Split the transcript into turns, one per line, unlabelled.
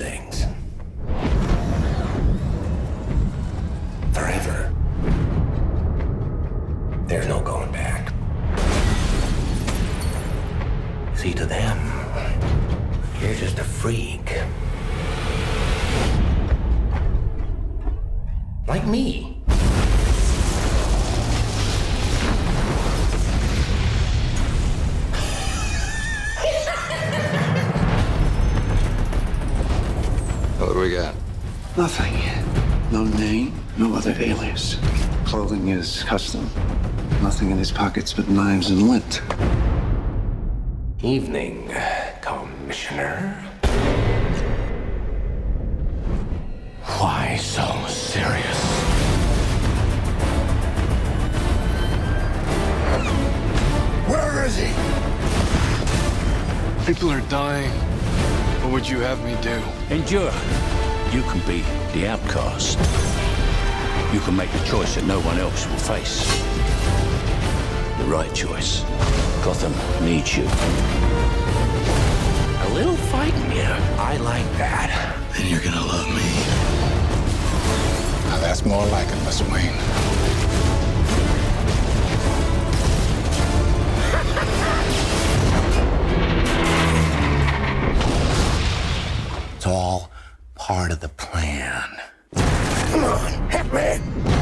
things. Forever. There's no going back. See, to them, you're just a freak. Like me.
What we got?
Nothing. No name, no other alias. Clothing is custom. Nothing in his pockets but knives and lint.
Evening, Commissioner. Why so serious? Where is he?
People are dying. What would you have me do?
Endure. You can be the outcast. You can make the choice that no one else will face. The right choice. Gotham needs you. A little fighting here. I like that.
Then you're gonna love me.
Now that's more like it, Mr. Wayne.
It's all part of the plan. Come on, hit me!